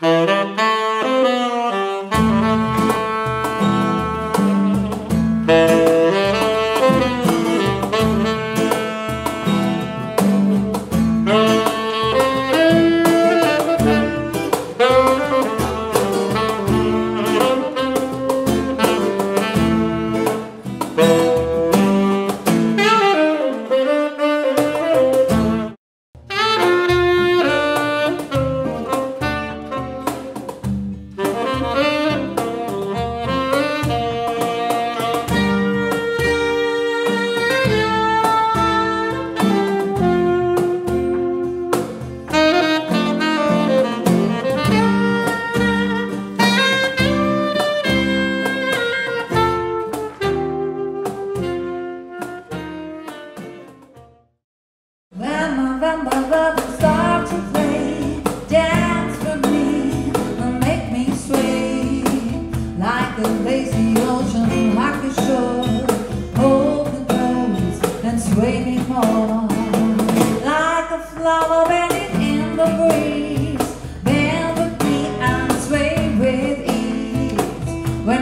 Música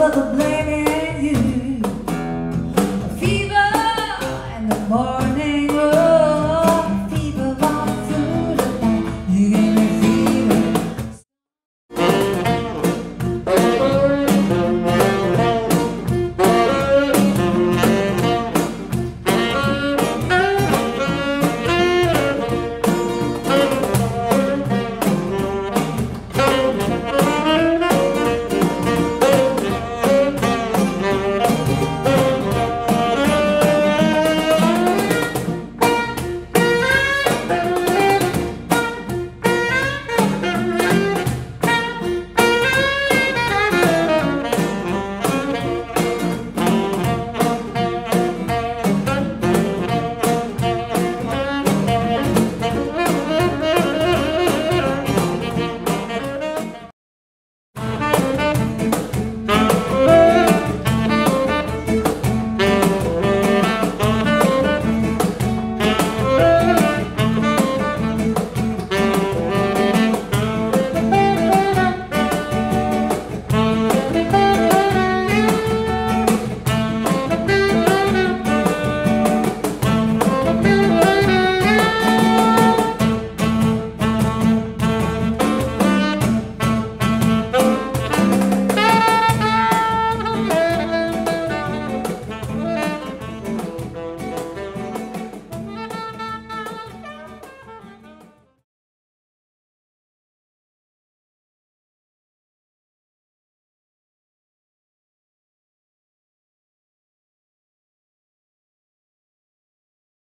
over the blame.